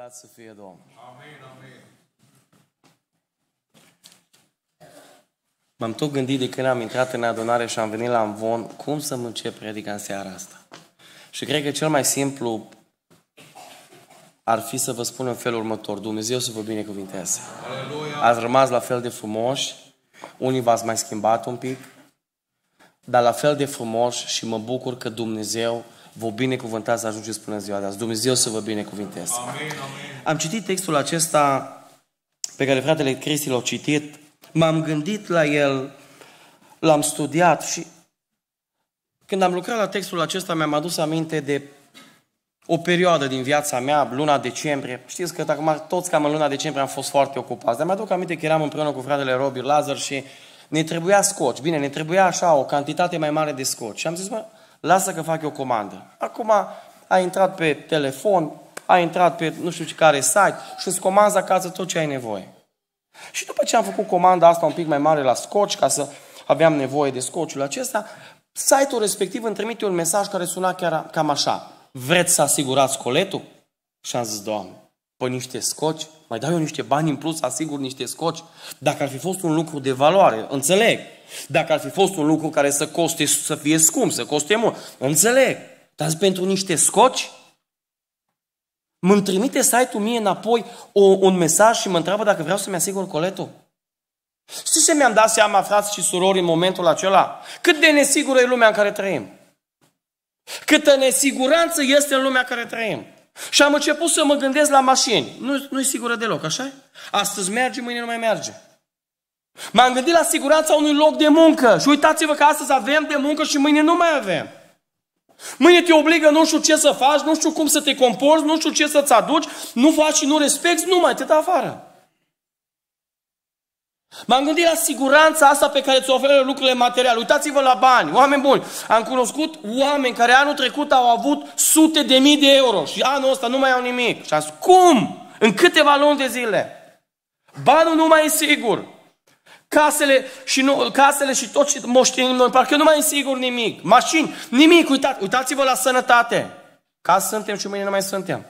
Lăudați să fie Domnul. Amen, amen. M-am tot gândit de când am intrat în adunare și am venit la Amvon, cum să-mi încep predica în seara asta. Și cred că cel mai simplu ar fi să vă spun în felul următor. Dumnezeu să vă binecuvinteze. Aleluia. Ați rămas la fel de frumoși, unii v-ați mai schimbat un pic, dar la fel de frumoși și mă bucur că Dumnezeu vă binecuvântați să ajungeți până în ziua de azi. Dumnezeu să vă binecuvinteze. Amen, amen. Am citit textul acesta pe care fratele Cristi l-a citit, m-am gândit la el, l-am studiat și când am lucrat la textul acesta mi-am adus aminte de o perioadă din viața mea, luna decembrie. Știți că acum toți cam în luna decembrie am fost foarte ocupați, dar mi-aduc aminte că eram împreună cu fratele Robi Lazar și ne trebuia scoci. Bine, ne trebuia așa o cantitate mai mare de scoci. Și am zis, mă, lasă că fac eu comandă. Acum a intrat pe telefon, a intrat pe nu știu ce care site și îți comanzi acasă tot ce ai nevoie. Și după ce am făcut comanda asta un pic mai mare la scoci, ca să aveam nevoie de scociul acesta, site-ul respectiv îmi trimite un mesaj care suna chiar cam așa. Vreți să asigurați coletul? Și am zis, Doamne, pe niște scoci, mai dau eu niște bani în plus, să asigur niște scoci. Dacă ar fi fost un lucru de valoare, înțeleg. Dacă ar fi fost un lucru care să coste, să fie scump, să coste mult, înțeleg. Dar pentru niște scoci, mă trimite site-ul mie înapoi o, un mesaj și mă întreabă dacă vreau să-mi asigur coletul. Știți ce mi-am dat seama, frați și surori, în momentul acela? Cât de nesigură e lumea în care trăim. Câtă nesiguranță este în lumea în care trăim. Și am început să mă gândesc la mașini. Nu, nu e sigură deloc, așa Astăzi merge, mâine nu mai merge. M-am gândit la siguranța unui loc de muncă. Și uitați-vă că astăzi avem de muncă și mâine nu mai avem. Mâine te obligă nu știu ce să faci, nu știu cum să te comporți, nu știu ce să-ți aduci, nu faci și nu respecti, nu mai te dă afară. M-am gândit la siguranța asta pe care ți-o oferă lucrurile materiale. Uitați-vă la bani, oameni buni. Am cunoscut oameni care anul trecut au avut sute de mii de euro și anul ăsta nu mai au nimic. Și am zis, cum? În câteva luni de zile. Banul nu mai e sigur. Casele și, nu, casele și tot ce moștenim noi, parcă nu mai e sigur nimic. Mașini, nimic. Uitați, uitați-vă la sănătate. Ca suntem și mâine nu mai suntem.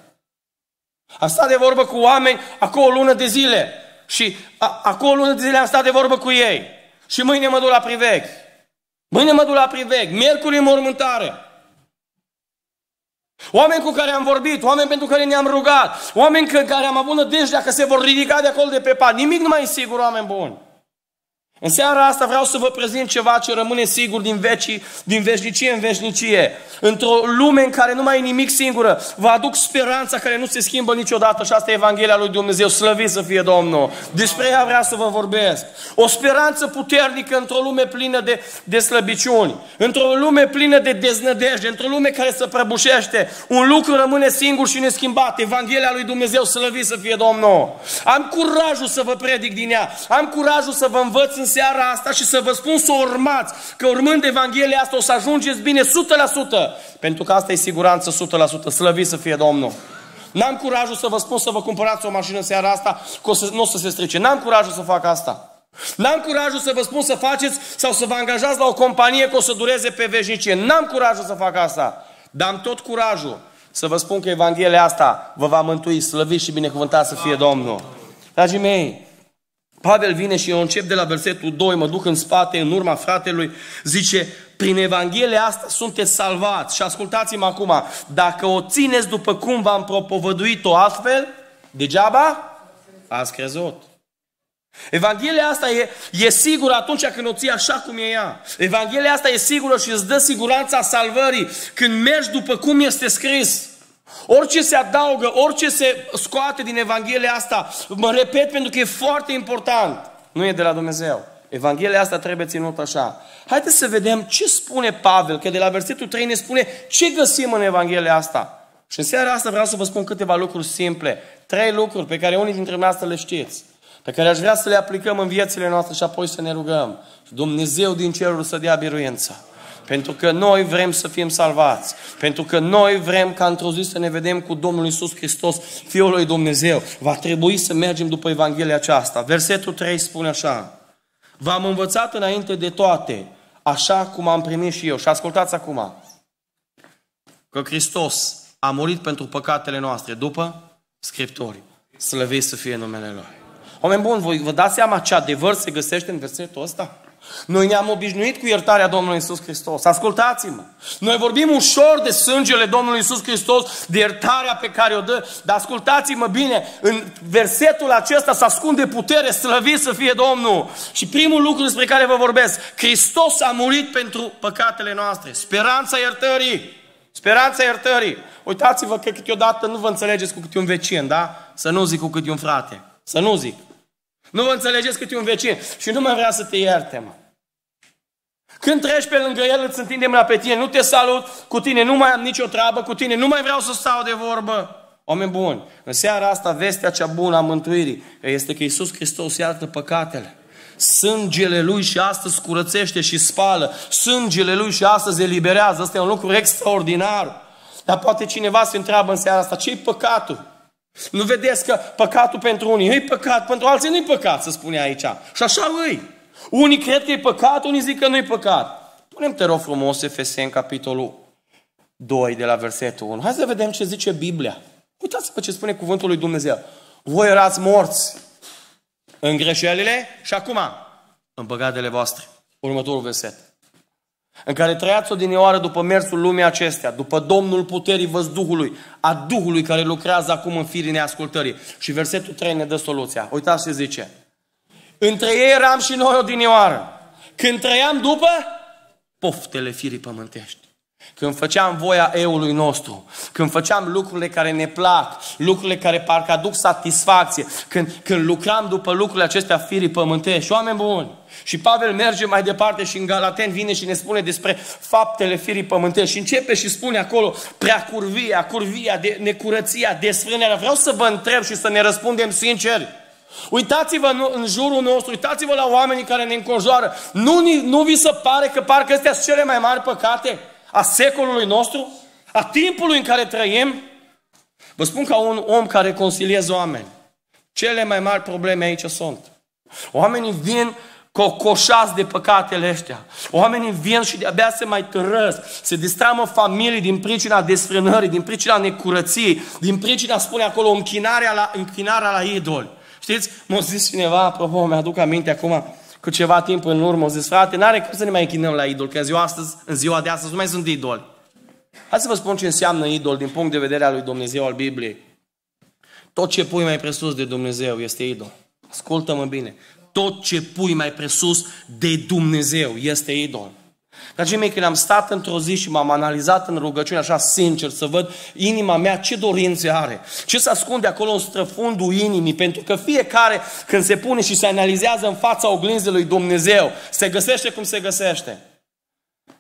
Am stat de vorbă cu oameni acolo o lună de zile. Și a, acolo lună de zile am stat de vorbă cu ei. Și mâine mă duc la priveg. Mâine mă duc la priveg. Miercuri în mormântare. Oameni cu care am vorbit, oameni pentru care ne-am rugat, oameni cu care am avut nădejdea că se vor ridica de acolo de pe pat. Nimic nu mai e sigur, oameni buni. În seara asta vreau să vă prezint ceva ce rămâne sigur din, vecii, din veșnicie în veșnicie. Într-o lume în care nu mai e nimic singură, vă aduc speranța care nu se schimbă niciodată și asta e Evanghelia lui Dumnezeu, slăvit să fie Domnul. Despre ea vreau să vă vorbesc. O speranță puternică într-o lume plină de, de slăbiciuni, într-o lume plină de deznădejde, într-o lume care se prăbușește. Un lucru rămâne singur și neschimbat, Evanghelia lui Dumnezeu, slăvit să fie Domnul. Am curajul să vă predic din ea, am curajul să vă învăț în seara asta și să vă spun să o urmați, că urmând Evanghelia asta o să ajungeți bine 100%, pentru că asta e siguranță 100%, slăvit să fie Domnul. N-am curajul să vă spun să vă cumpărați o mașină în seara asta, că o să, nu o să se strice. N-am curajul să fac asta. N-am curajul să vă spun să faceți sau să vă angajați la o companie că o să dureze pe veșnicie. N-am curajul să fac asta. Dar am tot curajul să vă spun că Evanghelia asta vă va mântui, slăvit și binecuvântat să fie Domnul. Dragii mei, Pavel vine și eu încep de la versetul 2, mă duc în spate, în urma fratelui, zice, prin Evanghelia asta sunteți salvați. Și ascultați-mă acum, dacă o țineți după cum v-am propovăduit-o altfel, degeaba ați crezut. Evanghelia asta e, e sigură atunci când o ții așa cum e ea. Evanghelia asta e sigură și îți dă siguranța salvării când mergi după cum este scris. Orice se adaugă, orice se scoate din Evanghelia asta, mă repet pentru că e foarte important, nu e de la Dumnezeu. Evanghelia asta trebuie ținută așa. Haideți să vedem ce spune Pavel, că de la versetul 3 ne spune ce găsim în Evanghelia asta. Și în seara asta vreau să vă spun câteva lucruri simple. Trei lucruri pe care unii dintre noastre le știți. Pe care aș vrea să le aplicăm în viețile noastre și apoi să ne rugăm. Dumnezeu din cerul să dea biruința. Pentru că noi vrem să fim salvați. Pentru că noi vrem ca într-o zi să ne vedem cu Domnul Isus Hristos, Fiul lui Dumnezeu. Va trebui să mergem după Evanghelia aceasta. Versetul 3 spune așa. V-am învățat înainte de toate, așa cum am primit și eu. Și ascultați acum. Că Hristos a murit pentru păcatele noastre după Scripturii. Slăviți să fie numele Lui. Oameni buni, voi vă dați seama ce adevăr se găsește în versetul ăsta? Noi ne-am obișnuit cu iertarea Domnului Isus Hristos. Ascultați-mă! Noi vorbim ușor de sângele Domnului Isus Hristos, de iertarea pe care o dă, dar ascultați-mă bine, în versetul acesta se ascunde putere, slăvit să fie Domnul. Și primul lucru despre care vă vorbesc, Hristos a murit pentru păcatele noastre. Speranța iertării. Speranța iertării. Uitați-vă că câteodată nu vă înțelegeți cu câte un vecin, da? Să nu zic cu câte un frate. Să nu zic. Nu vă înțelegeți câte un vecin și nu mai vrea să te ierte, mă. Când treci pe lângă el, îți întinde mâna pe tine, nu te salut, cu tine nu mai am nicio treabă, cu tine nu mai vreau să stau de vorbă. Oameni buni, în seara asta vestea cea bună a mântuirii este că Iisus Hristos iartă păcatele. Sângele Lui și astăzi curățește și spală. Sângele Lui și astăzi eliberează. Asta e un lucru extraordinar. Dar poate cineva se întreabă în seara asta, ce-i păcatul? Nu vedeți că păcatul pentru unii e păcat, pentru alții nu e păcat, să spune aici. Și așa îi. Unii cred că e păcat, unii zic că nu e păcat. Punem te rog frumos Efeseni, capitolul 2, de la versetul 1. Hai să vedem ce zice Biblia. Uitați-vă ce spune cuvântul lui Dumnezeu. Voi erați morți în greșelile și acum în păcatele voastre. Următorul verset. În care trăiați odinioară după mersul lumii acestea, după Domnul puterii văzduhului, a Duhului care lucrează acum în firii neascultării. Și versetul 3 ne dă soluția. Uitați ce zice. Între ei eram și noi odinioară. Când trăiam după poftele firii pământești. Când făceam voia eului nostru, când făceam lucrurile care ne plac, lucrurile care parcă aduc satisfacție, când, când lucram după lucrurile acestea firii pământești, oameni buni. Și Pavel merge mai departe și în Galaten vine și ne spune despre faptele firii pământești și începe și spune acolo prea curvia, curvia, de, necurăția, desfrânerea. Vreau să vă întreb și să ne răspundem sinceri. Uitați-vă în jurul nostru, uitați-vă la oamenii care ne înconjoară. Nu, nu vi se pare că parcă astea sunt cele mai mari păcate a secolului nostru? A timpului în care trăim? Vă spun ca un om care consiliez oameni. Cele mai mari probleme aici sunt. Oamenii vin cocoșați de păcatele ăștia. Oamenii vin și de-abia se mai tărăsc, se distramă familii din pricina desfrânării, din pricina necurăției, din pricina, spune acolo, închinarea la, închinarea la idoli. Știți, m-a zis cineva, apropo, mi-aduc aminte acum, cu ceva timp în urmă, a zis, frate, n-are cum să ne mai închinăm la idol, că în ziua, astăzi, în ziua de astăzi nu mai sunt idoli. Hai să vă spun ce înseamnă idol din punct de vedere al lui Dumnezeu al Bibliei. Tot ce pui mai presus de Dumnezeu este idol. Ascultă-mă bine. Tot ce pui mai presus de Dumnezeu este idol. Dragii mei, când am stat într-o zi și m-am analizat în rugăciune așa sincer să văd inima mea ce dorințe are, ce se ascunde acolo în străfundul inimii, pentru că fiecare când se pune și se analizează în fața oglinzii lui Dumnezeu, se găsește cum se găsește.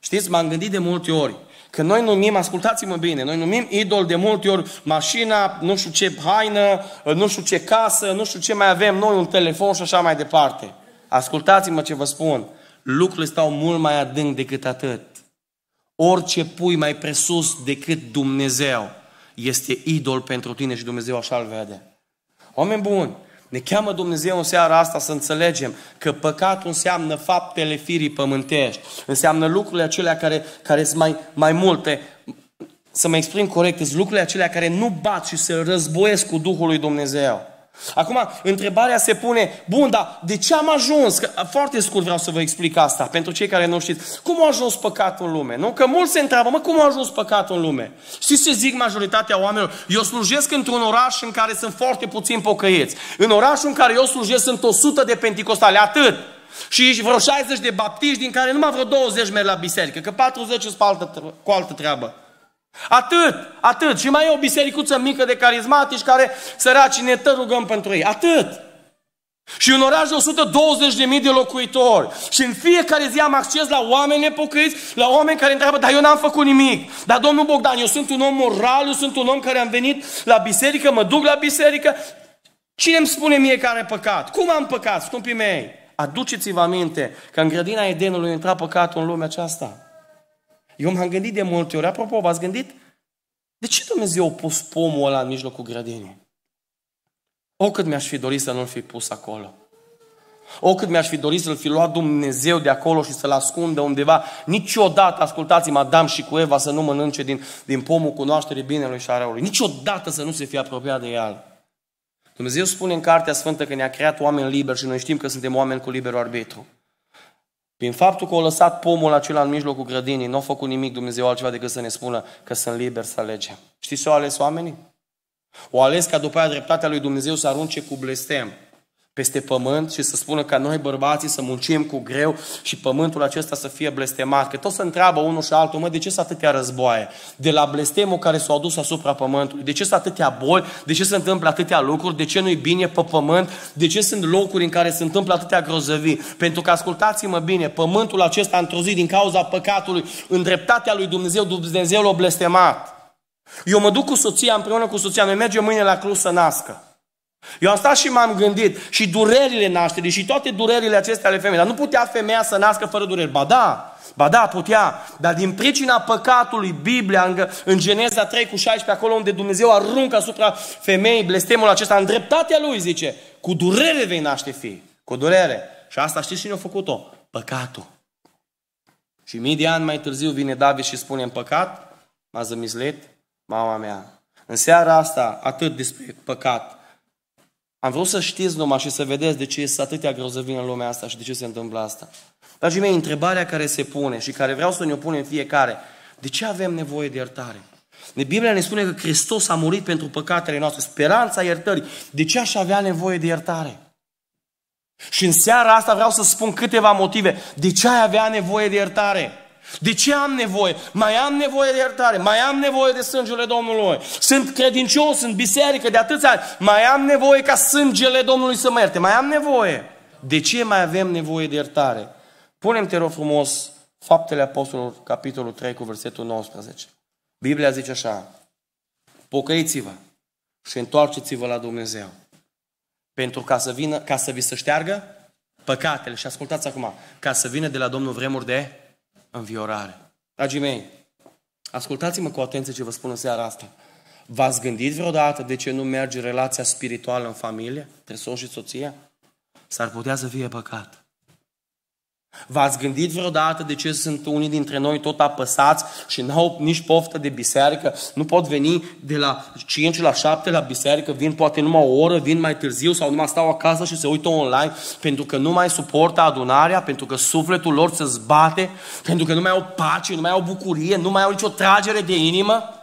Știți, m-am gândit de multe ori, că noi numim, ascultați-mă bine, noi numim idol de multe ori mașina, nu știu ce haină, nu știu ce casă, nu știu ce mai avem noi, un telefon și așa mai departe. Ascultați-mă ce vă spun lucrurile stau mult mai adânc decât atât. Orice pui mai presus decât Dumnezeu este idol pentru tine și Dumnezeu așa îl vede. Oameni buni, ne cheamă Dumnezeu în seara asta să înțelegem că păcatul înseamnă faptele firii pământești, înseamnă lucrurile acelea care, care sunt mai, mai multe, să mă exprim corect, sunt lucrurile acelea care nu bat și se războiesc cu Duhul lui Dumnezeu. Acum, întrebarea se pune, bun, dar de ce am ajuns? Că, foarte scurt vreau să vă explic asta, pentru cei care nu știți. Cum a ajuns păcatul în lume? Nu? Că mulți se întreabă, mă, cum a ajuns păcatul în lume? Știți ce zic majoritatea oamenilor? Eu slujesc într-un oraș în care sunt foarte puțini pocăieți. În orașul în care eu slujesc sunt 100 de penticostale, atât. Și vreo 60 de baptiști, din care numai vreo 20 merg la biserică, că 40 sunt cu altă treabă. Atât, atât. Și mai e o bisericuță mică de carismatici care săraci ne tă rugăm pentru ei. Atât. Și un oraș de 120.000 de locuitori. Și în fiecare zi am acces la oameni nepocăiți, la oameni care întreabă, dar eu n-am făcut nimic. Dar domnul Bogdan, eu sunt un om moral, eu sunt un om care am venit la biserică, mă duc la biserică. Cine îmi spune mie care are păcat? Cum am păcat, scumpii mei? Aduceți-vă aminte că în grădina Edenului intra păcatul în lumea aceasta. Eu m-am gândit de multe ori, apropo, v-ați gândit? De ce Dumnezeu a pus pomul ăla în mijlocul grădinii? O cât mi-aș fi dorit să nu-l fi pus acolo. O cât mi-aș fi dorit să-l fi luat Dumnezeu de acolo și să-l ascundă undeva. Niciodată, ascultați-mă, Adam și cu Eva să nu mănânce din, din pomul cunoașterii binelui și a răului. Niciodată să nu se fie apropiat de el. Dumnezeu spune în Cartea Sfântă că ne-a creat oameni liberi și noi știm că suntem oameni cu liberul arbitru. Prin faptul că au lăsat pomul acela în mijlocul grădinii, nu a făcut nimic Dumnezeu altceva decât să ne spună că sunt liberi să alegem. Știți ce au ales oamenii? O ales ca după aia dreptatea lui Dumnezeu să arunce cu blestem peste pământ și să spună ca noi bărbații să muncim cu greu și pământul acesta să fie blestemat. Că tot să întreabă unul și altul, mă, de ce sunt atâtea războaie? De la blestemul care s-a adus asupra pământului. De ce sunt atâtea boli? De ce se întâmplă atâtea lucruri? De ce nu-i bine pe pământ? De ce sunt locuri în care se întâmplă atâtea grozăvii? Pentru că, ascultați-mă bine, pământul acesta într-o zi din cauza păcatului, în dreptatea lui Dumnezeu, Dumnezeu l-a blestemat. Eu mă duc cu soția, împreună cu soția, noi mergem mâine la Cluj să nască. Eu am stat și m-am gândit și durerile nașterii și toate durerile acestea ale femeii. Dar nu putea femeia să nască fără dureri. Ba da, ba da, putea. Dar din pricina păcatului, Biblia, în, în Geneza 3 cu 16, acolo unde Dumnezeu aruncă asupra femeii blestemul acesta, în dreptatea lui, zice, cu durere vei naște fi. Cu durere. Și asta știți cine a făcut-o? Păcatul. Și mii de ani mai târziu vine David și spune în păcat, m-a zămislit mama mea. În seara asta, atât despre păcat, am vrut să știți numai și să vedeți de ce este atâtea grozăvini în lumea asta și de ce se întâmplă asta. Dragii mei, întrebarea care se pune și care vreau să ne o punem fiecare, de ce avem nevoie de iertare? De Biblia ne spune că Hristos a murit pentru păcatele noastre, speranța iertării. De ce aș avea nevoie de iertare? Și în seara asta vreau să spun câteva motive. De ce ai avea nevoie de iertare? De ce am nevoie? Mai am nevoie de iertare, mai am nevoie de sângele Domnului. Sunt credincios, sunt biserică de atâția ani, mai am nevoie ca sângele Domnului să mă ierte, mai am nevoie. De ce mai avem nevoie de iertare? Punem, te rog frumos, Faptele Apostolului, capitolul 3, cu versetul 19. Biblia zice așa, pocăiți-vă și întoarceți-vă la Dumnezeu. Pentru ca să, vină, ca să vi se șteargă păcatele. Și ascultați acum, ca să vină de la Domnul vremuri de înviorare. Dragii mei, ascultați-mă cu atenție ce vă spun în seara asta. V-ați gândit vreodată de ce nu merge relația spirituală în familie, între soț și soția? S-ar putea să fie păcat. V-ați gândit vreodată de ce sunt unii dintre noi tot apăsați și n-au nici poftă de biserică? Nu pot veni de la 5 la 7 la biserică, vin poate numai o oră, vin mai târziu sau numai stau acasă și se uită online pentru că nu mai suportă adunarea, pentru că sufletul lor se zbate, pentru că nu mai au pace, nu mai au bucurie, nu mai au nicio tragere de inimă?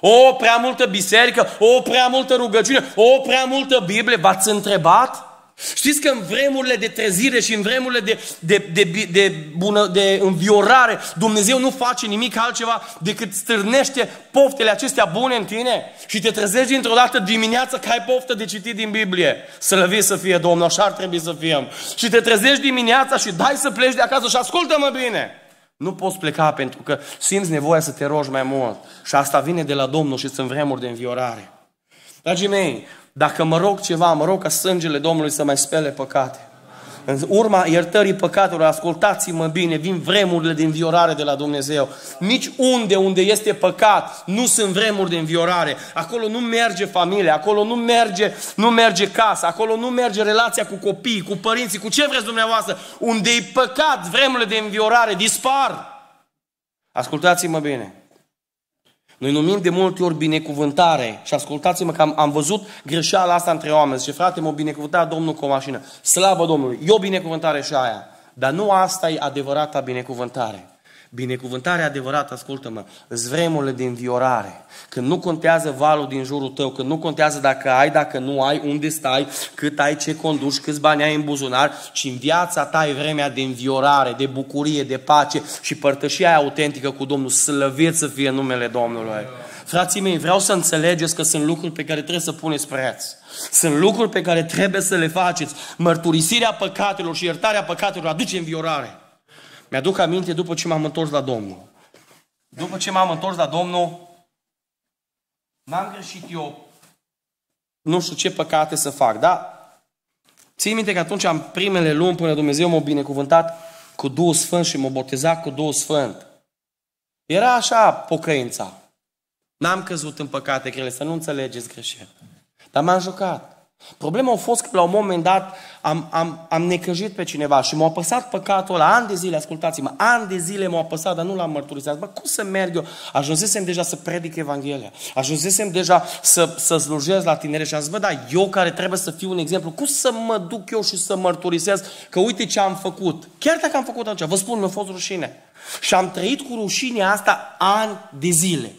O, prea multă biserică, o, prea multă rugăciune, o, prea multă Biblie. V-ați întrebat? Știți că în vremurile de trezire și în vremurile de, de, de, de, bună, de înviorare, Dumnezeu nu face nimic altceva decât stârnește poftele acestea bune în tine și te trezești dintr-o dată dimineața că ai poftă de citit din Biblie. Să să fie Domnul, așa ar trebui să fim. Și te trezești dimineața și dai să pleci de acasă și ascultă-mă bine. Nu poți pleca pentru că simți nevoia să te rogi mai mult. Și asta vine de la Domnul și sunt vremuri de înviorare. Dragii mei, dacă mă rog ceva, mă rog ca sângele Domnului să mai spele păcate. În urma iertării păcatelor, ascultați-mă bine, vin vremurile de înviorare de la Dumnezeu. Nici unde, unde este păcat, nu sunt vremuri de înviorare. Acolo nu merge familia, acolo nu merge, nu merge casa, acolo nu merge relația cu copiii, cu părinții, cu ce vreți dumneavoastră. Unde e păcat, vremurile de înviorare dispar. Ascultați-mă bine. Noi numim de multe ori binecuvântare și ascultați-mă că am, am văzut greșeala asta între oameni. Și frate, m-a binecuvântat Domnul cu o mașină. Slavă Domnului! E o binecuvântare și aia. Dar nu asta e adevărata binecuvântare. Binecuvântarea adevărată, ascultă-mă, îți vremurile de înviorare. Când nu contează valul din jurul tău, când nu contează dacă ai, dacă nu ai, unde stai, cât ai, ce conduci, câți bani ai în buzunar, ci în viața ta e vremea de înviorare, de bucurie, de pace și părtășia autentică cu Domnul. Slăvit să fie numele Domnului. Frații mei, vreau să înțelegeți că sunt lucruri pe care trebuie să puneți preț. Sunt lucruri pe care trebuie să le faceți. Mărturisirea păcatelor și iertarea păcatelor aduce înviorare. Mi-aduc aminte după ce m-am întors la Domnul. După ce m-am întors la Domnul, n-am greșit eu nu știu ce păcate să fac, da? Ții minte că atunci am primele luni până Dumnezeu m-a binecuvântat cu Duhul Sfânt și m-a botezat cu Duhul Sfânt. Era așa pocăința. N-am căzut în păcate grele, să nu înțelegeți greșit. Dar m-am jucat. Problema a fost că la un moment dat am, am, am necăjit pe cineva și m-a apăsat păcatul ăla, ani de zile, ascultați-mă, ani de zile m-a apăsat, dar nu l-am mărturisit. Bă, cum să merg eu? Ajunsesem deja să predic Evanghelia. Ajunsesem deja să, să slujesc la tinere și am zis, bă, da, eu care trebuie să fiu un exemplu, cum să mă duc eu și să mărturisesc că uite ce am făcut. Chiar dacă am făcut atunci, vă spun, mi-a fost rușine. Și am trăit cu rușinea asta ani de zile.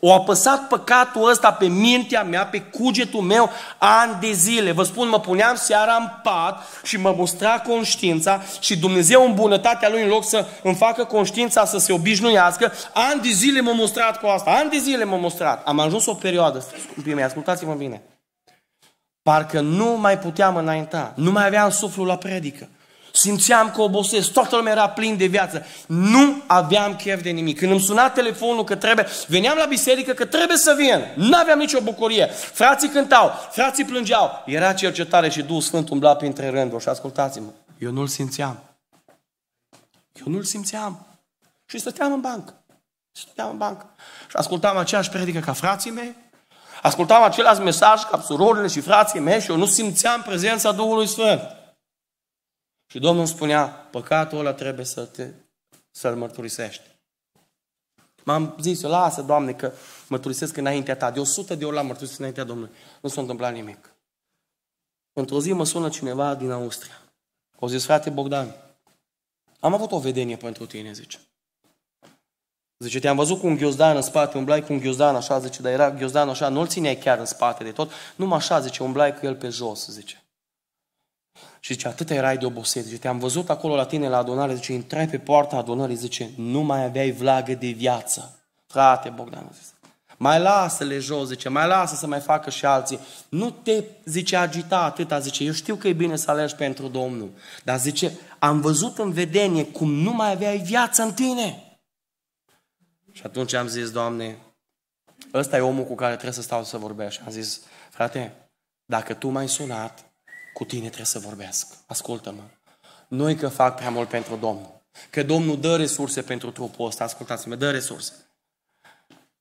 O apăsat păcatul ăsta pe mintea mea, pe cugetul meu, ani de zile. Vă spun, mă puneam seara în pat și mă mustra conștiința și Dumnezeu în bunătatea Lui, în loc să îmi facă conștiința să se obișnuiască, ani de zile m-a mustrat cu asta, ani de zile m-a mustrat. Am ajuns o perioadă, scumpii mei, ascultați-mă bine. Parcă nu mai puteam înainta, nu mai aveam suflul la predică. Simțeam că obosesc, toată lumea era plin de viață. Nu aveam chef de nimic. Când îmi suna telefonul că trebuie, veneam la biserică că trebuie să vin. Nu aveam nicio bucurie. Frații cântau, frații plângeau. Era cercetare și Duhul Sfânt umbla printre rânduri. Și ascultați-mă, eu nu-l simțeam. Eu nu-l simțeam. Și stăteam în bancă. Stăteam în bancă. Și ascultam aceeași predică ca frații mei. Ascultam același mesaj ca surorile și frații mei și eu nu simțeam prezența Duhului Sfânt. Și Domnul spunea, păcatul ăla trebuie să te, să-l mărturisești. M-am zis, lasă, Doamne, că mărturisesc înaintea Ta. De 100 de ori la mărturisesc înaintea Domnului. Nu s-a întâmplat nimic. Într-o zi mă sună cineva din Austria. O zis, frate Bogdan, am avut o vedenie pentru tine, zice. Zice, te-am văzut cu un ghiozdan în spate, umblai cu un ghiozdan așa, zice, dar era ghiozdanul așa, nu-l țineai chiar în spate de tot, numai așa, zice, umblai cu el pe jos, zice. Și zice, atât erai de obosit. Zice, te-am văzut acolo la tine la adunare, zice, intrai pe poarta adunării, zice, nu mai aveai vlagă de viață. Frate Bogdan, zice, mai lasă-le jos, zice, mai lasă să mai facă și alții. Nu te, zice, agita atâta, zice, eu știu că e bine să alegi pentru Domnul. Dar zice, am văzut în vedenie cum nu mai aveai viață în tine. Și atunci am zis, Doamne, ăsta e omul cu care trebuie să stau să vorbesc. Și am zis, frate, dacă tu m-ai sunat, cu tine trebuie să vorbesc. Ascultă-mă. Nu că fac prea mult pentru Domnul. Că Domnul dă resurse pentru trupul ăsta. Ascultați-mă, dă resurse.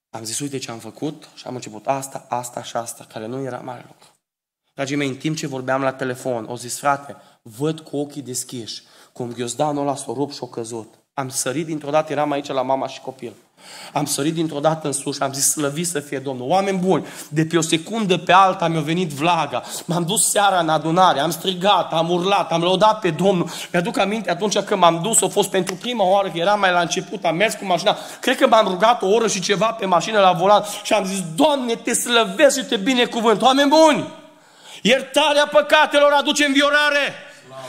Am zis, uite ce am făcut și am început asta, asta și asta, care nu era mare lucru. Dragii mei, în timp ce vorbeam la telefon, o zis, frate, văd cu ochii deschiși cum ghiozdanul ăla s-a rupt și a căzut. Am sărit dintr-o dată, eram aici la mama și copil. Am sărit dintr-o dată în sus și am zis, slăvi să fie Domnul. Oameni buni, de pe o secundă pe alta mi-a venit vlaga. M-am dus seara în adunare, am strigat, am urlat, am lăudat pe Domnul. Mi-aduc aminte atunci când m-am dus, a fost pentru prima oară, că eram mai la început, am mers cu mașina. Cred că m-am rugat o oră și ceva pe mașină la volan și am zis, Doamne, te slăvesc și te binecuvânt. Oameni buni, iertarea păcatelor aduce înviorare.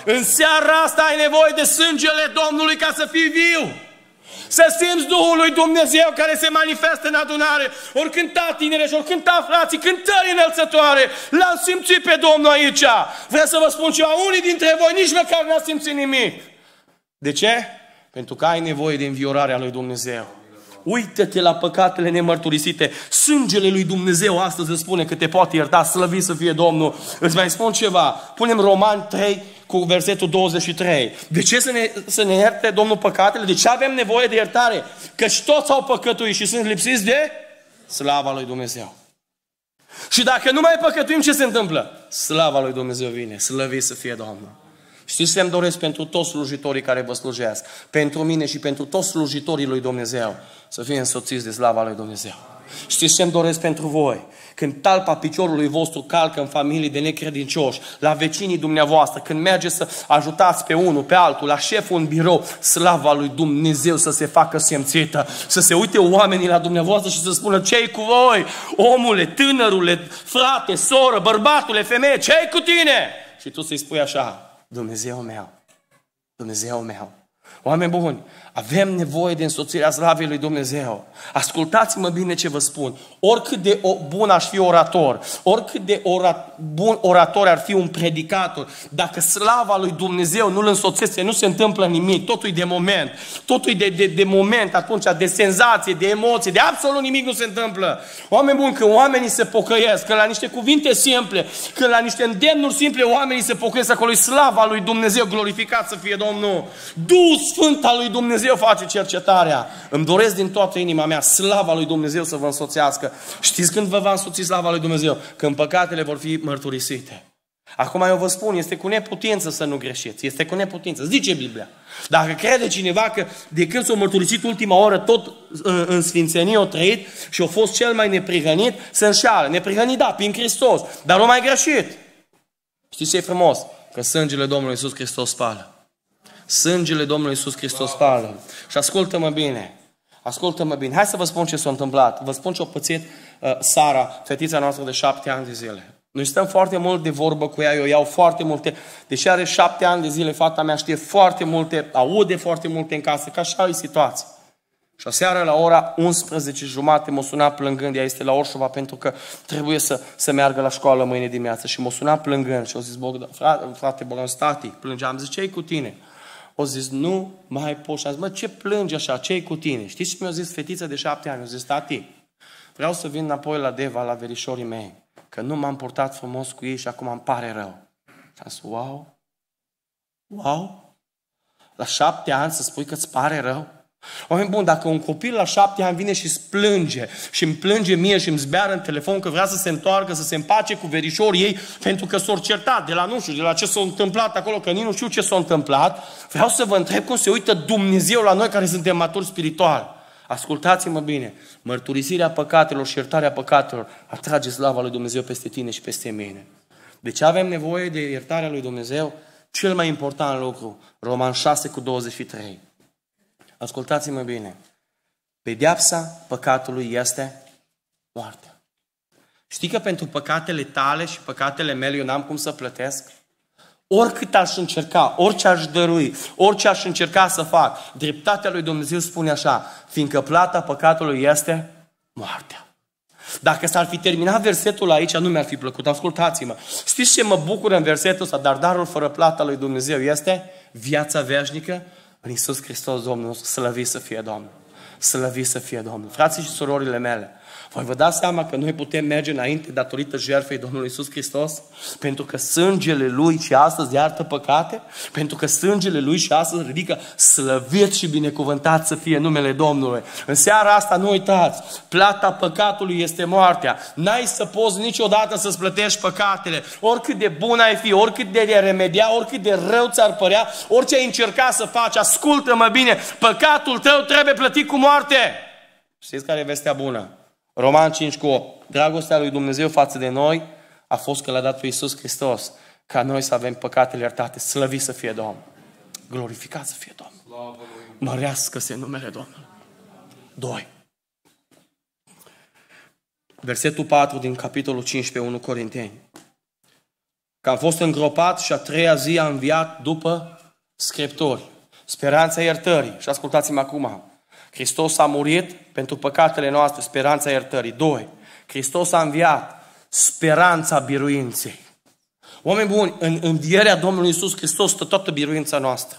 În seara asta ai nevoie de sângele Domnului ca să fii viu. Să simți Duhul lui Dumnezeu care se manifestă în adunare. Ori cânta tinere și ori cânta frații, cântări înălțătoare. L-am simțit pe Domnul aici. Vreau să vă spun ceva, unii dintre voi nici măcar n-a simțit nimic. De ce? Pentru că ai nevoie de înviorarea lui Dumnezeu. Uită-te la păcatele nemărturisite. Sângele lui Dumnezeu astăzi îți spune că te poate ierta, slăvit să fie Domnul. Îți mai spun ceva. Punem Roman 3 cu versetul 23. De ce să ne, să ne ierte Domnul păcatele? De ce avem nevoie de iertare? Căci toți au păcătuit și sunt lipsiți de slava lui Dumnezeu. Și dacă nu mai păcătuim, ce se întâmplă? Slava lui Dumnezeu vine. Slăvit să fie Domnul. Știți ce îmi doresc pentru toți slujitorii care vă slujesc? Pentru mine și pentru toți slujitorii lui Dumnezeu. Să fie însoțiți de slava lui Dumnezeu. Știți ce îmi doresc pentru voi? Când talpa piciorului vostru calcă în familii de necredincioși, la vecinii dumneavoastră, când mergeți să ajutați pe unul, pe altul, la șeful în birou, slava lui Dumnezeu să se facă simțită, să se uite oamenii la dumneavoastră și să spună ce cu voi, omule, tânărule, frate, soră, bărbatule, femeie, ce cu tine? Și tu să-i spui așa, Dumnezeu meu, Dumnezeu meu. Oameni buni, avem nevoie de însoțirea slavei lui Dumnezeu. Ascultați-mă bine ce vă spun. Oricât de bun aș fi orator, oricât de ora, bun orator ar fi un predicator, dacă slava lui Dumnezeu nu-l însoțește, nu se întâmplă nimic, totul e de moment, totul e de, de, de moment atunci, de senzație, de emoție, de absolut nimic nu se întâmplă. Oameni buni, când oamenii se pocăiesc, când la niște cuvinte simple, când la niște îndemnuri simple, oamenii se pocăiesc, acolo e slava lui Dumnezeu, glorificat să fie Domnul. Duh Sfânt al lui Dumnezeu Dumnezeu face cercetarea. Îmi doresc din toată inima mea slava lui Dumnezeu să vă însoțească. Știți când vă va însoți slava lui Dumnezeu? Când păcatele vor fi mărturisite. Acum eu vă spun, este cu neputință să nu greșiți. Este cu neputință. Zice Biblia. Dacă crede cineva că de când s-a mărturisit ultima oră tot în, în sfințenie o trăit și a fost cel mai neprihănit, să înșeală. Neprihănit, da, prin Hristos, dar nu mai greșit. Știți ce e frumos? Că sângele Domnului Iisus Hristos spală. Sângele Domnului Iisus Hristos spală. Și ascultă-mă bine. Ascultă-mă bine. Hai să vă spun ce s-a întâmplat. Vă spun ce a pățit uh, Sara, fetița noastră de șapte ani de zile. Noi stăm foarte mult de vorbă cu ea, eu iau foarte multe, deși are șapte ani de zile, fata mea știe foarte multe, aude foarte multe în casă, ca așa e situația. Și seară la ora 11 jumate m-a sunat plângând, ea este la Orșova pentru că trebuie să, să meargă la școală mâine dimineață și m-a sunat plângând și a zis, Bogdan, frate, frate Bogdan, static, plângeam, am zis, ce cu tine? O zis, nu mai pot. Și am zis, mă, ce plângi așa, ce cu tine? Știți ce mi-a zis fetița de șapte ani? A zis, tati, vreau să vin înapoi la Deva, la verișorii mei că nu m-am purtat frumos cu ei și acum îmi pare rău. Și am zis, wow, wow, la șapte ani să spui că îți pare rău? Oameni buni, dacă un copil la șapte ani vine și îți plânge și îmi plânge mie și îmi zbeară în telefon că vrea să se întoarcă, să se împace cu verișorii ei pentru că s-au certat de la nu știu, de la ce s-a întâmplat acolo, că nici nu știu ce s-a întâmplat, vreau să vă întreb cum se uită Dumnezeu la noi care suntem maturi spiritual. Ascultați-mă bine, mărturisirea păcatelor și iertarea păcatelor atrage slava lui Dumnezeu peste tine și peste mine. De ce avem nevoie de iertarea lui Dumnezeu? Cel mai important lucru, Roman 6 cu 23. Ascultați-mă bine. Pedeapsa păcatului este moartea. Știi că pentru păcatele tale și păcatele mele eu n-am cum să plătesc? Oricât aș încerca, orice aș dărui, orice aș încerca să fac, dreptatea lui Dumnezeu spune așa, fiindcă plata păcatului este moartea. Dacă s-ar fi terminat versetul aici, nu mi-ar fi plăcut. Ascultați-mă. Știți ce mă bucur în versetul ăsta? Dar darul fără plata lui Dumnezeu este viața veșnică în Iisus Hristos Domnul. Slăvit să fie Domnul. Slăvit să fie Domnul. Frații și surorile mele, voi vă dați seama că noi putem merge înainte datorită jertfei Domnului Isus Hristos? Pentru că sângele Lui și astăzi iartă păcate? Pentru că sângele Lui și astăzi ridică slăvit și binecuvântat să fie numele Domnului. În seara asta nu uitați, plata păcatului este moartea. N-ai să poți niciodată să-ți plătești păcatele. Oricât de bun ai fi, oricât de remedia, oricât de rău ți-ar părea, orice ai încerca să faci, ascultă-mă bine, păcatul tău trebuie plătit cu moarte. Știți care e vestea bună? Roman 5 cu 8. Dragostea lui Dumnezeu față de noi a fost că l-a dat pe Iisus Hristos ca noi să avem păcatele iertate. Slăvit să fie Domnul. Glorificat să fie Domnul. Mărească-se numele Domnului. 2. Versetul 4 din capitolul 15, 1 Corinteni. Că am fost îngropat și a treia zi a înviat după Scripturi. Speranța iertării. Și ascultați-mă acum. Hristos a murit pentru păcatele noastre, speranța iertării. Doi, Hristos a înviat, speranța biruinței. Oameni buni, în învierea Domnului Isus Hristos stă toată biruința noastră.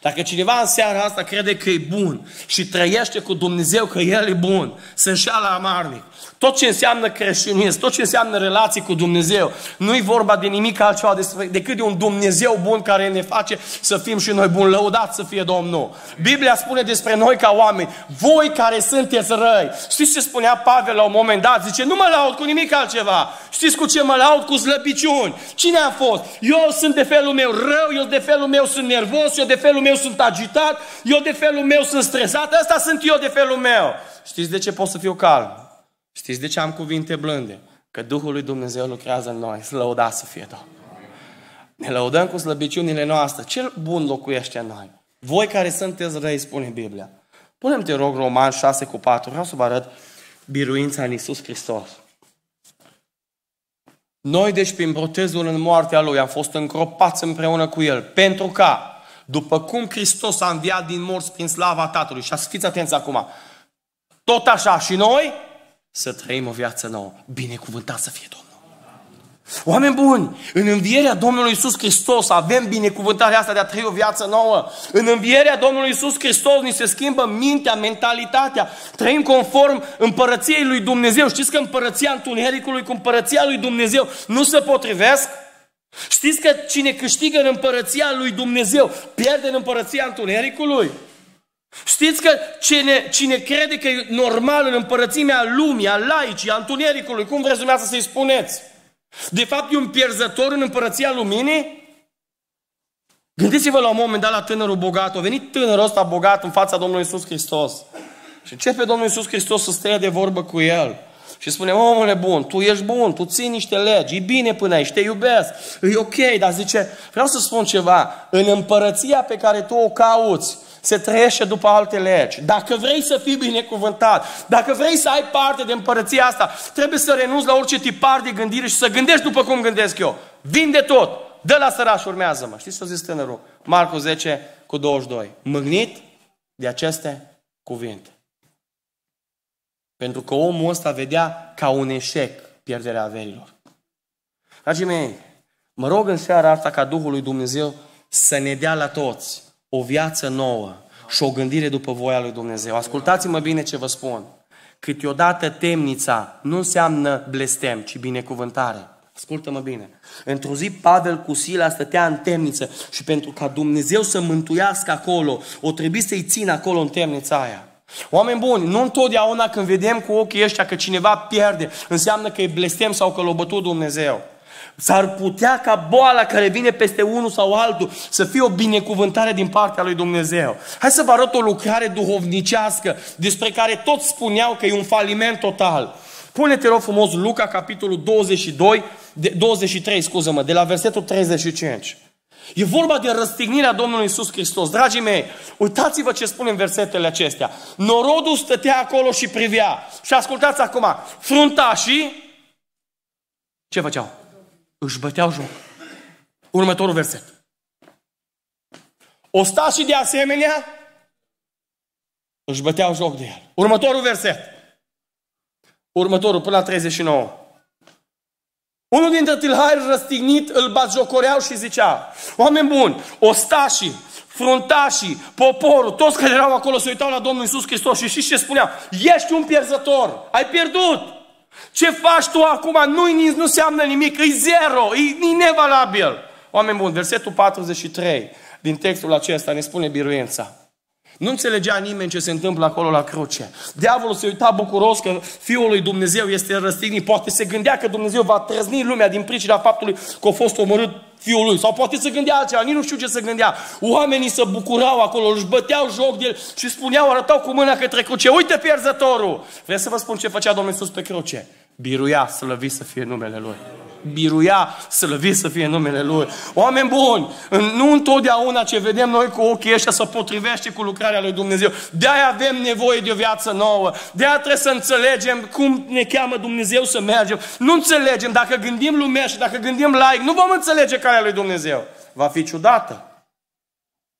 Dacă cineva în seara asta crede că e bun și trăiește cu Dumnezeu că El e bun, se înșeală amarnic. Tot ce înseamnă creștinism, tot ce înseamnă relații cu Dumnezeu, nu e vorba de nimic altceva decât de un Dumnezeu bun care ne face să fim și noi buni. Lăudați să fie Domnul. Biblia spune despre noi ca oameni, voi care sunteți răi. Știți ce spunea Pavel la un moment dat? Zice, nu mă laud cu nimic altceva. Știți cu ce mă laud? Cu slăbiciuni. Cine a fost? Eu sunt de felul meu rău, eu de felul meu sunt nervos, eu de felul meu sunt agitat, eu de felul meu sunt stresat, ăsta sunt eu de felul meu. Știți de ce pot să fiu calm? Știți de ce am cuvinte blânde? Că Duhul lui Dumnezeu lucrează în noi. Să lăuda să fie Domnul. Ne lăudăm cu slăbiciunile noastre. Cel bun locuiește în noi. Voi care sunteți răi, spune Biblia. Punem te rog Roman 6 cu 4. Vreau să vă arăt biruința în Iisus Hristos. Noi, deci, prin botezul în moartea Lui, am fost încropați împreună cu El, pentru ca, după cum Hristos a înviat din morți prin slava Tatălui, și fiți atenți acum, tot așa și noi să trăim o viață nouă. Binecuvântat să fie Domnul! Oameni buni, în învierea Domnului Isus Hristos avem binecuvântarea asta de a trăi o viață nouă. În învierea Domnului Isus Hristos ni se schimbă mintea, mentalitatea. Trăim conform împărăției lui Dumnezeu. Știți că împărăția întunericului cu împărăția lui Dumnezeu nu se potrivesc? Știți că cine câștigă în împărăția lui Dumnezeu pierde în împărăția întunericului? Știți că cine, cine crede că e normal în împărățimea lumii, a laicii, a întunericului, cum vreți dumneavoastră să-i spuneți? De fapt, e un pierzător în împărăția luminii? Gândiți-vă la un moment dat la tânărul bogat. A venit tânărul ăsta bogat în fața Domnului Isus Hristos. Și începe Domnul Isus Hristos să stea de vorbă cu el. Și spune, omule bun, tu ești bun, tu ții niște legi, e bine până aici, te iubesc, e ok, dar zice, vreau să spun ceva, în împărăția pe care tu o cauți, se trăiește după alte legi. Dacă vrei să fii binecuvântat, dacă vrei să ai parte de împărăția asta, trebuie să renunți la orice tipar de gândire și să gândești după cum gândesc eu. Vinde tot, dă la săraș, urmează-mă. Știți ce a zis tânărul? Marcu 10 cu 22. Mâgnit de aceste cuvinte. Pentru că omul ăsta vedea ca un eșec pierderea averilor. Dragii mei, mă rog în seara asta ca Duhul lui Dumnezeu să ne dea la toți o viață nouă și o gândire după voia lui Dumnezeu. Ascultați-mă bine ce vă spun. Câteodată temnița nu înseamnă blestem, ci binecuvântare. Ascultă-mă bine. Într-o zi Pavel cu Sila stătea în temniță și pentru ca Dumnezeu să mântuiască acolo, o trebuie să-i țină acolo în temnița aia. Oameni buni, nu întotdeauna când vedem cu ochii ăștia că cineva pierde, înseamnă că e blestem sau că l-a bătut Dumnezeu. S-ar putea ca boala care vine peste unul sau altul să fie o binecuvântare din partea lui Dumnezeu. Hai să vă arăt o lucrare duhovnicească despre care toți spuneau că e un faliment total. Pune-te rog frumos Luca, capitolul 22, de, 23, scuză-mă, de la versetul 35. E vorba de răstignirea Domnului Isus Hristos. Dragii mei, uitați-vă ce spune în versetele acestea. Norodul stătea acolo și privea. Și ascultați acum, fruntașii, ce făceau? Își băteau joc. Următorul verset. Ostașii de asemenea își băteau joc de el. Următorul verset. Următorul, până la 39. Unul dintre tâlhari răstignit îl batjocoreau și zicea, oameni buni, ostașii, fruntașii, poporul, toți care erau acolo se uitau la Domnul Isus Hristos și știți ce spunea? Ești un pierzător, ai pierdut. Ce faci tu acum? Nu, nu înseamnă nimic, e zero, e, e nevalabil. Oameni buni, versetul 43 din textul acesta ne spune biruința. Nu înțelegea nimeni ce se întâmplă acolo la cruce. Diavolul se uita bucuros că Fiul lui Dumnezeu este răstignit. Poate se gândea că Dumnezeu va trăzni lumea din pricina faptului că a fost omorât Fiul lui. Sau poate se gândea altceva, nici nu știu ce se gândea. Oamenii se bucurau acolo, își băteau joc de el și spuneau, arătau cu mâna către cruce. Uite pierzătorul! Vreau să vă spun ce făcea Domnul Iisus pe cruce. Biruia, slăvit să fie numele Lui biruia, slăvit să fie numele Lui. Oameni buni, nu întotdeauna ce vedem noi cu ochii ăștia să potrivește cu lucrarea Lui Dumnezeu. De-aia avem nevoie de o viață nouă. De-aia trebuie să înțelegem cum ne cheamă Dumnezeu să mergem. Nu înțelegem, dacă gândim lumea și dacă gândim laic, nu vom înțelege calea Lui Dumnezeu. Va fi ciudată.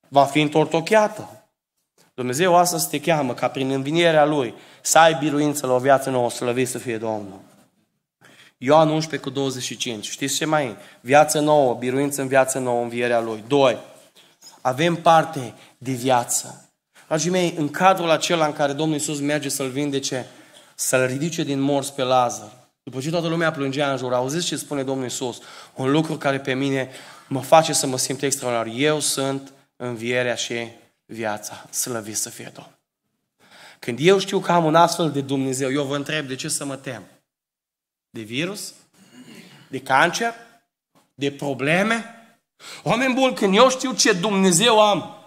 Va fi întortocheată. Dumnezeu astăzi te cheamă ca prin învinierea Lui să ai biruință la o viață nouă, slăvit să fie Domnul. Ioan 11 cu 25. Știți ce mai e? Viață nouă, biruință în viață nouă, învierea Lui. Doi. Avem parte de viață. Dragii mei, în cadrul acela în care Domnul Iisus merge să-L vindece, să-L ridice din morți pe Lazar, după ce toată lumea plângea în jur, auziți ce spune Domnul Iisus? Un lucru care pe mine mă face să mă simt extraordinar. Eu sunt învierea și viața. Slăvit să fie Domnul. Când eu știu că am un astfel de Dumnezeu, eu vă întreb de ce să mă tem? De virus? De cancer? De probleme? Oameni buni, când eu știu ce Dumnezeu am,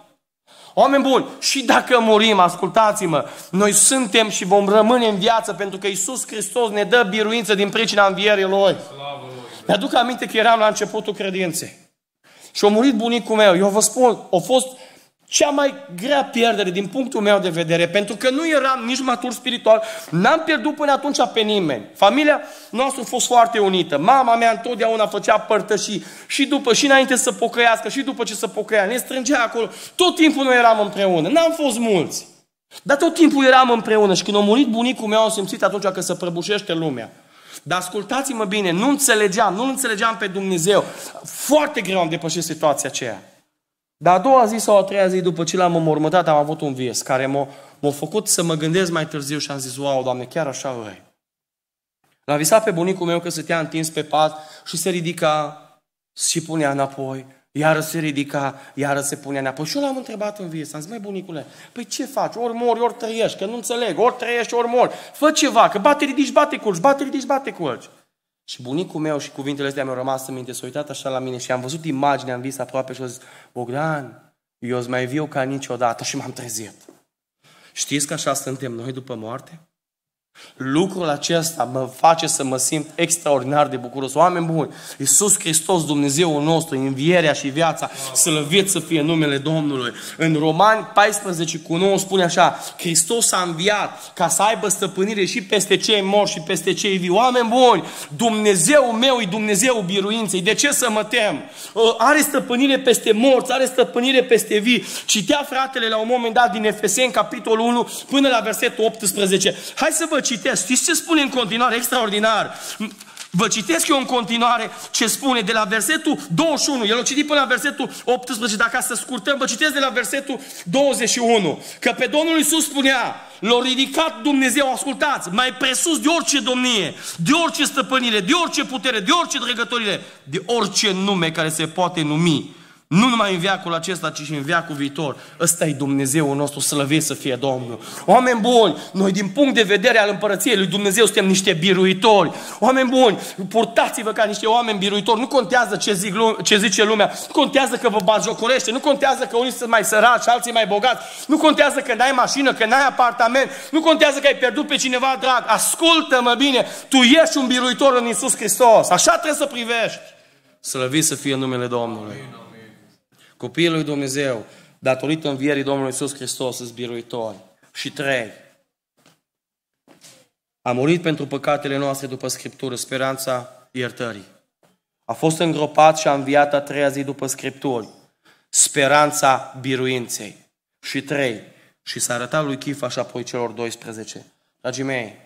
Oameni buni, și dacă murim, ascultați-mă, noi suntem și vom rămâne în viață pentru că Isus Hristos ne dă biruință din pricina învierii Lui. Mi-aduc aminte că eram la începutul credinței. Și a murit bunicul meu. Eu vă spun, a fost cea mai grea pierdere din punctul meu de vedere, pentru că nu eram nici matur spiritual, n-am pierdut până atunci pe nimeni. Familia noastră a fost foarte unită. Mama mea întotdeauna făcea părtășii și după, și înainte să pocăiască, și după ce să pocăia. Ne strângea acolo. Tot timpul noi eram împreună. N-am fost mulți. Dar tot timpul eram împreună și când a murit bunicul meu, am simțit atunci că se prăbușește lumea. Dar ascultați-mă bine, nu înțelegeam, nu înțelegeam pe Dumnezeu. Foarte greu am depășit situația aceea. Dar a doua zi sau a treia zi după ce l-am înmormântat, am avut un vis care m-a, m-a făcut să mă gândesc mai târziu și am zis, wow, Doamne, chiar așa e. L-am visat pe bunicul meu că stătea întins pe pat și se ridica și punea înapoi. Iară se ridica, iară se punea înapoi. Și eu l-am întrebat în vis. Am zis, mai bunicule, păi ce faci? Ori mori, ori trăiești, că nu înțeleg. Ori trăiești, ori mori. Fă ceva, că bate ridici, bate culci, bate ridici, bate culci. Și bunicul meu și cuvintele astea mi-au rămas în minte, s-a uitat așa la mine și am văzut imaginea în vis aproape și a zis, Bogdan, eu sunt mai viu ca niciodată și m-am trezit. Știți că așa suntem noi după moarte? Lucrul acesta mă face să mă simt extraordinar de bucuros. Oameni buni, Iisus Hristos, Dumnezeul nostru, învierea și viața, slăvit să fie numele Domnului. În Romani 14 cu 9 spune așa, Hristos a înviat ca să aibă stăpânire și peste cei morți și peste cei vii. Oameni buni, Dumnezeu meu e Dumnezeu biruinței. De ce să mă tem? Ă, are stăpânire peste morți, are stăpânire peste vii. Citea fratele la un moment dat din Efeseni, capitolul 1, până la versetul 18. Hai să vă citesc. Știți ce spune în continuare? Extraordinar. Vă citesc eu în continuare ce spune de la versetul 21. El o citit până la versetul 18, dacă să scurtăm, vă citesc de la versetul 21. Că pe Domnul Iisus spunea, l-a ridicat Dumnezeu, ascultați, mai presus de orice domnie, de orice stăpânire, de orice putere, de orice dregătorire, de orice nume care se poate numi nu numai în viacul acesta, ci și în viacul viitor. Ăsta e Dumnezeu nostru, slăvit să fie Domnul. Oameni buni, noi din punct de vedere al împărăției lui Dumnezeu suntem niște biruitori. Oameni buni, purtați-vă ca niște oameni biruitori. Nu contează ce, zic, ce zice lumea, nu contează că vă bagiocorește, nu contează că unii sunt mai săraci, alții mai bogați, nu contează că n-ai mașină, că n-ai apartament, nu contează că ai pierdut pe cineva drag. Ascultă-mă bine, tu ești un biruitor în Isus Hristos. Așa trebuie să privești. Slăvit să fie numele Domnului. Amin. Copiii lui Dumnezeu, datorită învierii Domnului Iisus Hristos, sunt biruitori. Și trei, a murit pentru păcatele noastre după Scriptură, speranța iertării. A fost îngropat și a înviat a treia zi după Scripturi, speranța biruinței. Și trei, și s-a arătat lui Chifa și apoi celor 12. Dragii mei,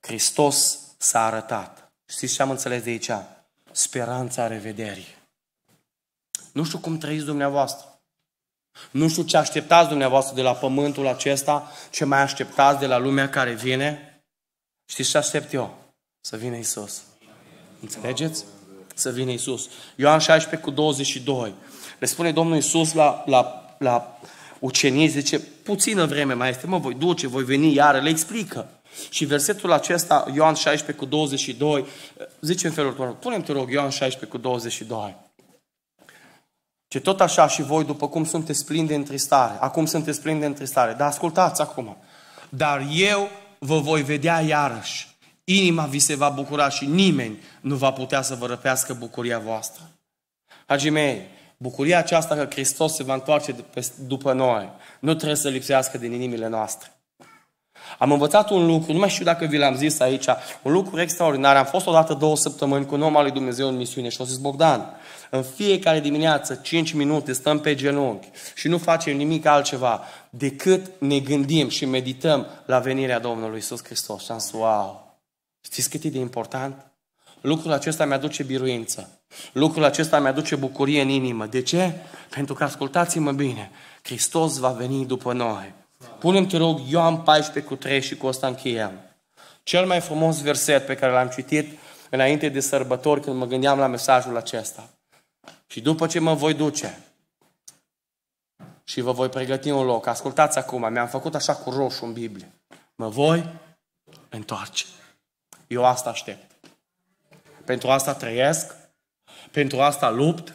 Hristos s-a arătat. Știți ce am înțeles de aici? Speranța revederii. Nu știu cum trăiți dumneavoastră. Nu știu ce așteptați dumneavoastră de la pământul acesta, ce mai așteptați de la lumea care vine. Știți ce aștept eu? Să vină Isus. Înțelegeți? Să vină Isus. Ioan 16 cu 22. Le spune Domnul Isus la, la, la ucenici, zice, puțină vreme mai este, mă voi duce, voi veni iară, le explică. Și versetul acesta, Ioan 16 cu 22, zice în felul următor, punem te rog Ioan 16 cu 22. Ce tot așa și voi, după cum sunteți plini de întristare, acum sunteți plini de întristare, dar ascultați acum, dar eu vă voi vedea iarăși, inima vi se va bucura și nimeni nu va putea să vă răpească bucuria voastră. Dragii mei, bucuria aceasta că Hristos se va întoarce după noi, nu trebuie să lipsească din inimile noastre. Am învățat un lucru, nu mai știu dacă vi l-am zis aici, un lucru extraordinar. Am fost odată două săptămâni cu un om al lui Dumnezeu în misiune și au zis, Bogdan, în fiecare dimineață, 5 minute, stăm pe genunchi și nu facem nimic altceva decât ne gândim și medităm la venirea Domnului Isus Hristos. Și am zis, wow! Știți cât e de important? Lucrul acesta mi-aduce biruință. Lucrul acesta mi-aduce bucurie în inimă. De ce? Pentru că, ascultați-mă bine, Hristos va veni după noi. Punem, te rog, Ioan 14 cu 3 și cu asta încheiem. Cel mai frumos verset pe care l-am citit înainte de sărbători când mă gândeam la mesajul acesta. Și după ce mă voi duce și vă voi pregăti un loc, ascultați acum, mi-am făcut așa cu roșu în Biblie. Mă voi întoarce. Eu asta aștept. Pentru asta trăiesc, pentru asta lupt,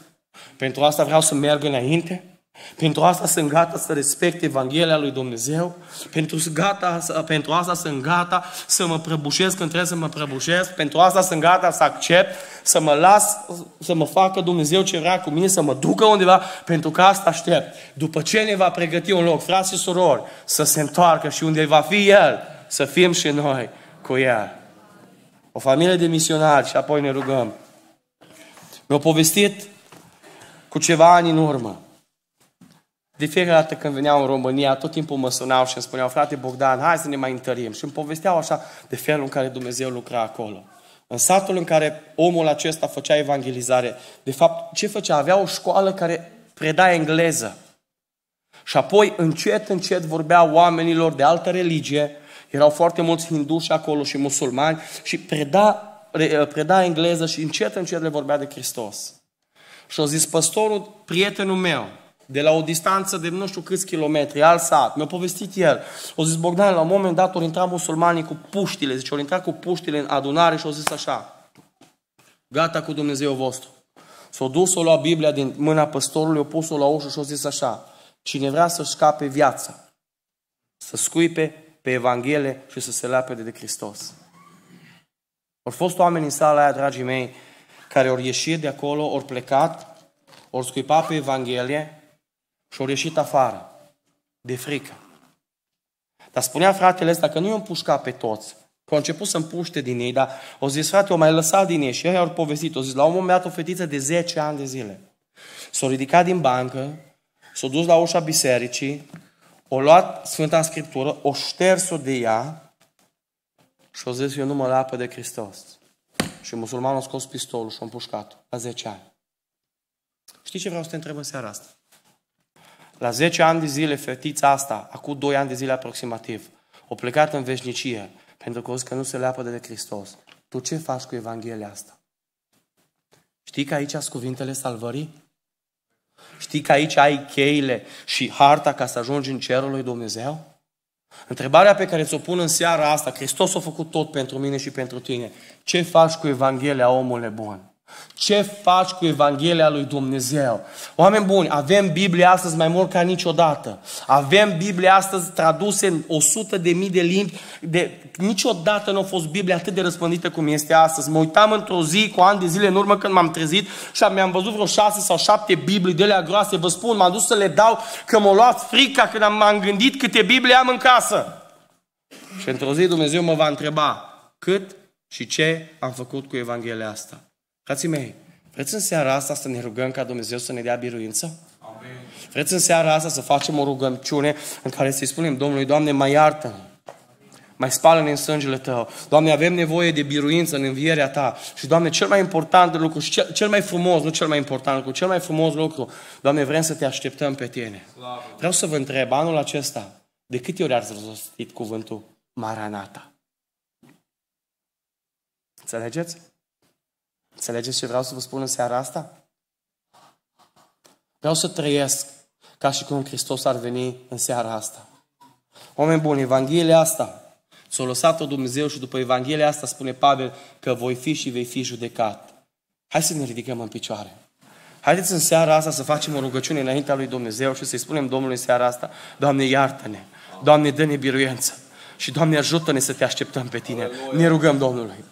pentru asta vreau să merg înainte, pentru asta sunt gata să respect Evanghelia lui Dumnezeu. Pentru, gata, pentru asta sunt gata să mă prăbușesc când trebuie să mă prăbușesc. Pentru asta sunt gata să accept, să mă las, să mă facă Dumnezeu ce vrea cu mine, să mă ducă undeva. Pentru că asta aștept. După ce ne va pregăti un loc, frați și surori, să se întoarcă și unde va fi El, să fim și noi cu El. O familie de misionari și apoi ne rugăm. Mi-au povestit cu ceva ani în urmă de fiecare dată când veneau în România, tot timpul mă sunau și îmi spuneau, frate Bogdan, hai să ne mai întărim. Și îmi povesteau așa de felul în care Dumnezeu lucra acolo. În satul în care omul acesta făcea evangelizare, de fapt, ce făcea? Avea o școală care preda engleză. Și apoi, încet, încet, vorbea oamenilor de altă religie, erau foarte mulți hinduși acolo și musulmani, și preda, preda engleză și încet, încet le vorbea de Hristos. Și au zis, păstorul, prietenul meu, de la o distanță de nu știu câți kilometri, alt sat. Mi-a povestit el. O zis Bogdan, la un moment dat au intrat musulmanii cu puștile, zice, au intrat cu puștile în adunare și au zis așa. Gata cu Dumnezeu vostru. S-a dus, o luat Biblia din mâna păstorului, o pus-o la ușă și a zis așa, cine vrea să-și scape viața, să scuipe pe Evanghelie și să se lapede de Hristos. Au fost oameni în sala aia, dragii mei, care au ieșit de acolo, au plecat, au scuipat pe Evanghelie și au ieșit afară, de frică. Dar spunea fratele ăsta că nu i-au împușcat pe toți, că au început să împuște din ei, dar au zis, frate, o mai lăsat din ei și ei au povestit. Au zis, la un moment dat o fetiță de 10 ani de zile s-a ridicat din bancă, s-a dus la ușa bisericii, o luat Sfânta Scriptură, o șters-o de ea și o zis, eu nu mă lapă de Hristos. Și musulmanul a scos pistolul și a împușcat la 10 ani. Știi ce vreau să te întreb în seara asta? La 10 ani de zile, fetița asta, acum 2 ani de zile aproximativ, o plecat în veșnicie pentru că că nu se leapă de Hristos. Tu ce faci cu Evanghelia asta? Știi că aici sunt cuvintele salvării? Știi că aici ai cheile și harta ca să ajungi în cerul lui Dumnezeu? Întrebarea pe care ți-o pun în seara asta, Hristos a făcut tot pentru mine și pentru tine. Ce faci cu Evanghelia, omule bun? Ce faci cu Evanghelia lui Dumnezeu? Oameni buni, avem Biblia astăzi mai mult ca niciodată. Avem Biblia astăzi traduse în 100 de mii de limbi. De... Niciodată nu a fost Biblia atât de răspândită cum este astăzi. Mă uitam într-o zi cu ani de zile în urmă când m-am trezit și mi-am văzut vreo șase sau șapte Biblii de alea groase. Vă spun, m-am dus să le dau că m-a luat frica când am gândit câte Biblie am în casă. Și într-o zi Dumnezeu mă va întreba cât și ce am făcut cu Evanghelia asta. Frații mei, vreți în seara asta să ne rugăm ca Dumnezeu să ne dea biruință? Amen. Vreți în seara asta să facem o rugăciune în care să-i spunem Domnului, Doamne, mai iartă mai spală-ne în sângele Tău. Doamne, avem nevoie de biruință în învierea Ta. Și, Doamne, cel mai important lucru și cel, cel mai frumos, nu cel mai important lucru, cel mai frumos lucru, Doamne, vrem să Te așteptăm pe Tine. Slavă. Vreau să vă întreb, anul acesta, de câte ori ați rostit cuvântul Maranata? Înțelegeți? Înțelegeți ce vreau să vă spun în seara asta? Vreau să trăiesc ca și cum Hristos ar veni în seara asta. Oameni buni, Evanghelia asta s-a lăsat-o Dumnezeu și după Evanghelia asta spune Pavel că voi fi și vei fi judecat. Hai să ne ridicăm în picioare. Haideți în seara asta să facem o rugăciune înaintea lui Dumnezeu și să-i spunem Domnului în seara asta, Doamne, iartă-ne, Doamne, dă-ne biruință și Doamne, ajută-ne să te așteptăm pe Tine. Ne rugăm Domnului.